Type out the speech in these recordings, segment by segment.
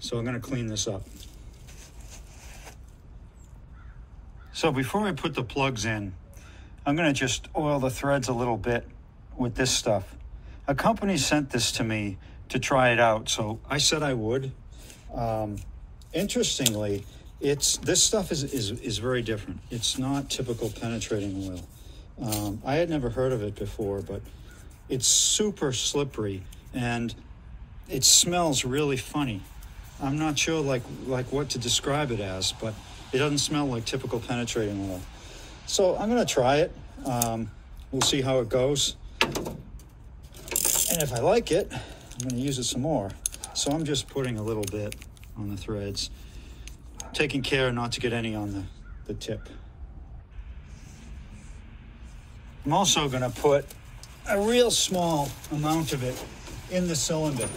So I'm gonna clean this up. So before I put the plugs in, I'm gonna just oil the threads a little bit with this stuff. A company sent this to me to try it out, so I said I would. Um, interestingly, it's this stuff is, is is very different. It's not typical penetrating oil. Um, I had never heard of it before, but it's super slippery and it smells really funny. I'm not sure like like what to describe it as, but it doesn't smell like typical penetrating oil. So I'm gonna try it. Um, we'll see how it goes. And if I like it, I'm gonna use it some more. So I'm just putting a little bit on the threads, taking care not to get any on the, the tip. I'm also gonna put a real small amount of it in the cylinder.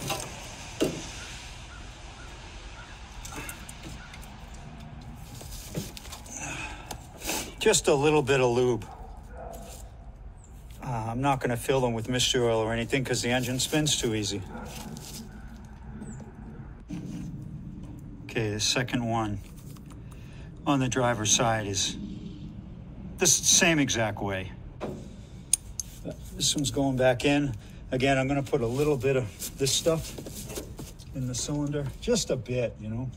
Just a little bit of lube. Uh, I'm not going to fill them with mystery oil or anything because the engine spins too easy. Okay, the second one on the driver's side is the same exact way. This one's going back in. Again, I'm going to put a little bit of this stuff in the cylinder, just a bit, you know.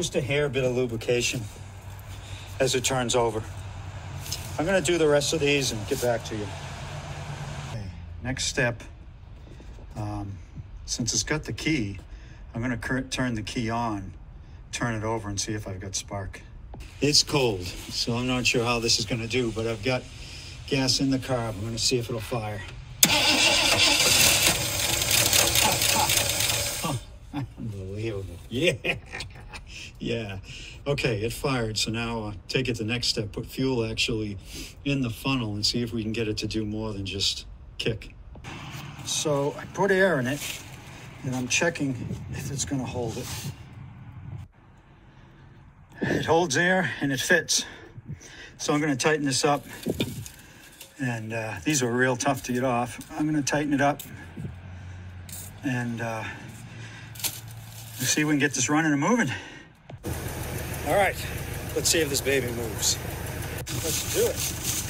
Just a hair bit of lubrication as it turns over. I'm to do the rest of these and get back to you. Okay, next step, um, since it's got the key, I'm to turn the key on, turn it over and see if I've got spark. It's cold, so I'm not sure how this is to do, but I've got gas in the car. I'm to see if it'll fire. Unbelievable. Yeah. Yeah. Okay, it fired. So now uh, take it the next step. Put fuel actually in the funnel and see if we can get it to do more than just kick. So I put air in it and I'm checking if it's going to hold it. It holds air and it fits. So I'm going to tighten this up. And uh, these are real tough to get off. I'm going to tighten it up and uh, see if we can get this running and moving. All right, let's see if this baby moves. Let's do it.